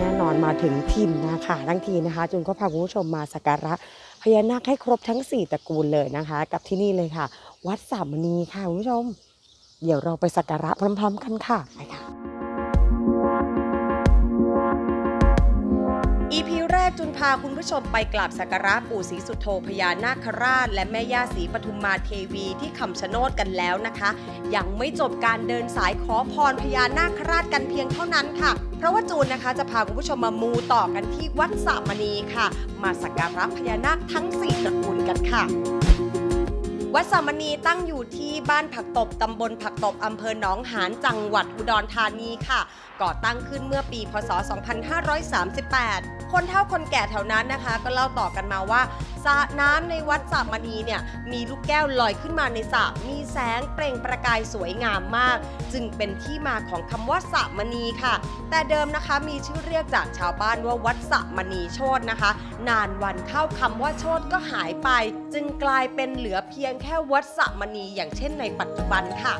แน่นอนมาถึงทิมนนะคะทั้งทีนะคะ จุนก็พาคุณผู้ชมมาสักการะพญานาคให้ครบทั้ง 4ตระกูลเลยนะคะ กับที่นี่เลยค่ะ วัดสามณีค่ะคุณผู้ชม เดี๋ยวเราไปสักการะพร้อม ๆ กันค่ะไปค่ะ EP ทจุนพาคุณผู้ชมไปกราบสักการะปู่ศรีสุโธพญานาคราช และแม่ย่าศรีปทุมมาเทวีที่คำชะโนดกันแล้วนะคะ ยังไม่จบการเดินสายขอพรพญานาคราชกันเพียงเท่านั้นค่ะ เพราะว่าจูนนะคะจะพาคุณผู้ชมมามูต่อกันที่วัดสามณีค่ะ มาสักการะพญานาคทั้ง 4 ตระกูลกันค่ะ วัดสามณีตั้งอยู่ที่บ้านผักตบตำบลผักตบอำเภอหนองหานจังหวัดอุดรธานีค่ะ ก่อตั้งขึ้นเมื่อปี พศ 2538 คนเฒ่าคนแก่แถวนั้นนะคะ ก็เล่าต่อกันมาว่าสระน้ำในวัดสามณีเนี่ยมีลูกแก้วลอยขึ้นมาในสระมีแสงเปล่งประกายสวยงามมาก จึงเป็นที่มาของคำว่าสามณีค่ะ แต่เดิมนะคะมีชื่อเรียกจากชาวบ้านว่าวัดสามณีโชตนะคะ นานวันเข้าคำว่าโชตก็หายไป จึงกลายเป็นเหลือเพียงแค่วัดสมณีอย่างเช่นในปัจจุบันค่ะ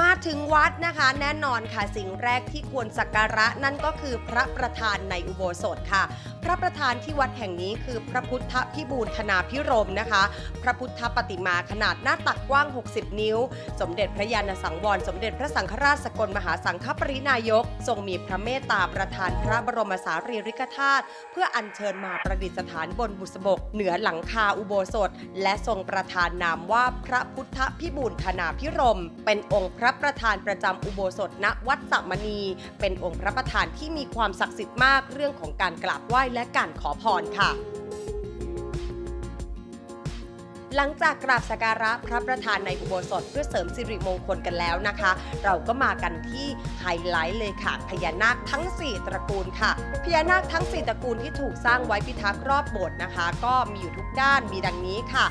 มาถึงวัดนะคะแน่นอนค่ะสิ่งแรกที่ควรสักการะนั่นก็คือพระประธานในอุโบสถค่ะ พระประธานที่วัดแห่งนี้คือพระพุทธพิบูลธนาพิรมนะคะ พระพุทธปฏิมาขนาดหน้าตักกว้าง 60 นิ้ว สมเด็จพระยาณสังวร สมเด็จพระสังฆราชสกลมหาสังฆปรินายก ทรงมีพระเมตตาประทานพระบรมสารีริกธาตุเพื่ออัญเชิญมาประดิษฐานบนบุษบก เหนือหลังคาอุโบสถ และทรงประทานนามว่าพระพุทธพิบูลธนาพิรม เป็นองค์พระประธานประจำอุโบสถณวัดสามณี เป็นองค์พระประธานที่มีความศักดิ์สิทธิ์มากเรื่องของการกราบไหว้และการขอพรค่ะ หลังจากกราบสักการะพระประธานในอุโบสถเพื่อเสริมสิริมงคลกันแล้วนะคะ เราก็มากันที่ไฮไลท์เลยค่ะพญานาคทั้ง 4 ตระกูลค่ะพญานาคทั้ง 4 ตระกูลที่ถูกสร้างไว้พิทักษ์รอบโบสถ์นะคะ ก็มีอยู่ทุกด้านมีดังนี้ค่ะ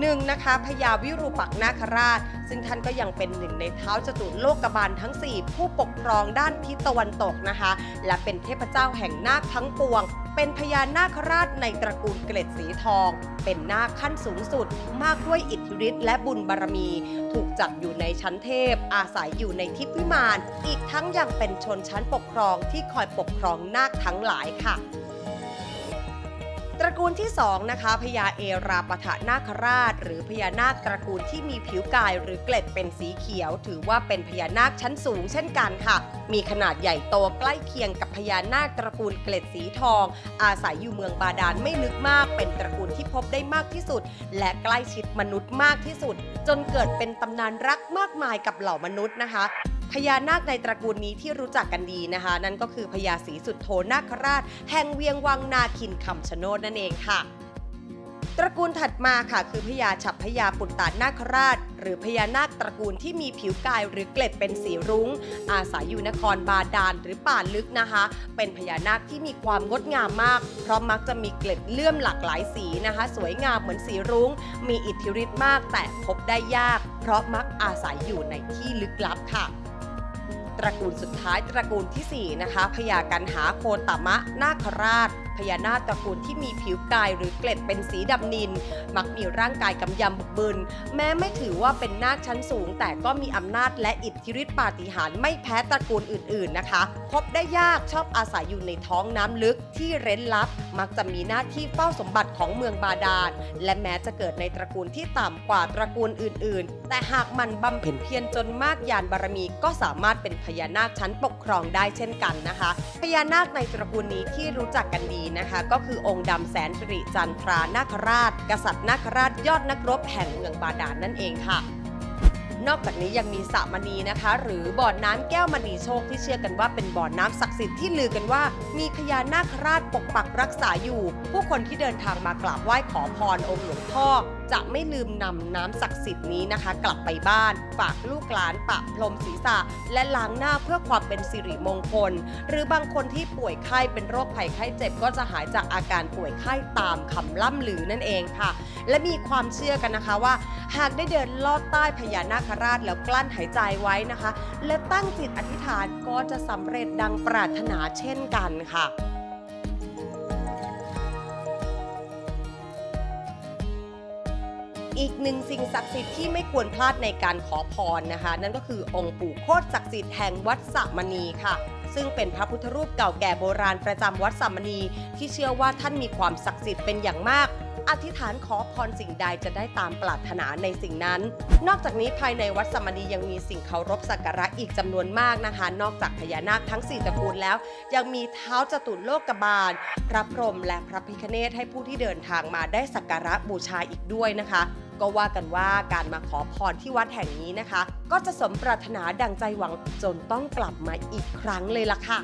หนึ่งนะคะพญาวิรูปักษ์นาคราช ซึ่งท่านก็ยังเป็นหนึ่งในเท้าจตุโลกบาลทั้ง 4 ผู้ปกครองด้านทิศตะวันตกนะคะ และเป็นเทพเจ้าแห่งนาคทั้งปวง เป็นพญานาคราชในตระกูลเกล็ดสีทอง เป็นนาคขั้นสูงสุด มากด้วยอิทธิฤทธิ์และบุญบารมี ถูกจัดอยู่ในชั้นเทพ อาศัยอยู่ในทิพย์วิมาน อีกทั้งยังเป็นชนชั้นปกครองที่คอยปกครองนาคทั้งหลายค่ะ กูลที่ 2 นะคะพญาเอราปะทะนาคราช หรือพญานาคตระกูลที่มีผิวกายหรือเกล็ดเป็นสีเขียว ถือว่าเป็นพญานาคชั้นสูงเช่นกันค่ะ มีขนาดใหญ่โตใกล้เคียงกับพญานาคตระกูลเกล็ดสีทอง อาศัยอยู่เมืองบาดาลไม่ลึกมาก เป็นตระกูลที่พบได้มากที่สุด และใกล้ชิดมนุษย์มากที่สุด จนเกิดเป็นตำนานรักมากมายกับเหล่ามนุษย์นะคะ พญานาคในตระกูลนี้ที่รู้จักกันดีนะคะ นั่นก็คือพญาศรีสุดโธนาคราช แห่งเวียงวังนาคินคำชะโนดนั่นเองค่ะ ตระกูลถัดมาค่ะ คือพญาฉับพญาปุตตานาคราช หรือพญานาคตระกูลที่มีผิวกายหรือเกล็ดเป็นสีรุง้ง อาศัยอยู่นครบาดาลหรือป่าลึกนะคะ เป็นพญานาคที่มีความงดงามมาก เพราะมักจะมีเกล็ดเลื่อมหลากหลายสีนะคะ สวยงามเหมือนสีรุง้ง มีอิทธิฤทธิ์มากแต่พบได้ยาก เพราะมักอาศัยอยู่ในที่ลึกลับค่ะ ตระกูลสุดท้ายตระกูลทีสี่ 4 นะคะพญากันหาโคตมะนาคราช พญานาคตระกูลที่มีผิวกายหรือเกล็ดเป็นสีดำนิน มักมีร่างกายกำยำบึกบึน แม้ไม่ถือว่าเป็นนาคชั้นสูง แต่ก็มีอำนาจและอิทธิฤทธิปาฏิหาริย์ไม่แพ้ตระกูลอื่นๆนะคะ พบได้ยากชอบอาศัยอยู่ในท้องน้ำลึกที่เร้นลับ มักจะมีหน้าที่เฝ้าสมบัติของเมืองบาดาล และแม้จะเกิดในตระกูลที่ต่ำกว่าตระกูลอื่น ๆ แต่หากมันบำเพ็ญเพียรจนมากยานบารมีก็สามารถเป็นพญานาคชั้นปกครองได้เช่นกันนะคะ พญานาคในตระกูลนี้ที่รู้จักกันดีนะคะก็คือองค์ดำแสนสิริจันทรานาคราช กษัตริย์นาคราชยอดนักรบแห่งเมืองบาดาลนั่นเองค่ะนอกจากนี้ยังมีสระมณีนะคะ หรือบ่อน้ำแก้วมณีโชคที่เชื่อกันว่าเป็นบ่อน้ำศักดิ์สิทธิ์ที่ลือกันว่า มีพญานาคราชปกปักรักษาอยู่ ผู้คนที่เดินทางมากราบไหว้ขอพรองค์หลวงพ่อจะไม่ลืมนำน้ำศักดิ์สิทธิ์นี้นะคะ กลับไปบ้าน ฝากลูกหลานปะพรมศีรษะ และล้างหน้าเพื่อความเป็นสิริมงคล หรือบางคนที่ป่วยไข้เป็นโรคภัยไข้เจ็บก็จะหายจากอาการป่วยไข้ตามคำล่ำลือนั่นเองค่ะ และมีความเชื่อกันนะคะว่า หากได้เดินลอดใต้พญานาคราชแล้วกลั้นหายใจไว้นะคะ และตั้งจิตอธิษฐานก็จะสำเร็จดังปรารถนาเช่นกันค่ะ อีกหนึ่งสิ่งศักดิ์สิทธิ์ที่ไม่ควรพลาดในการขอพรนะคะ นั่นก็คือองค์ปู่โคตรศักดิ์สิทธิ์แห่งวัดสามมณีค่ะ ซึ่งเป็นพระพุทธรูปเก่าแก่โบราณประจำวัดสามมณี ที่เชื่อว่าท่านมีความศักดิ์สิทธิ์เป็นอย่างมาก อธิษฐานขอพรสิ่งใดจะได้ตามปรารถนาในสิ่งนั้น นอกจากนี้ภายในวัดสามมณียังมีสิ่งเคารพสักการะอีกจำนวนมากนะคะ นอกจากพญานาคทั้ง4ตระกูลแล้ว ยังมีเท้าจตุโลกบาล พระพรหมและพระพิคเนตให้ผู้ที่เดินทางมาได้สักการะบูชาอีกด้วยนะคะ ก็ว่ากันว่าการมาขอพรที่วัดแห่งนี้นะคะ ก็จะสมปรารถนาดังใจหวังจนต้องกลับมาอีกครั้งเลยล่ะค่ะ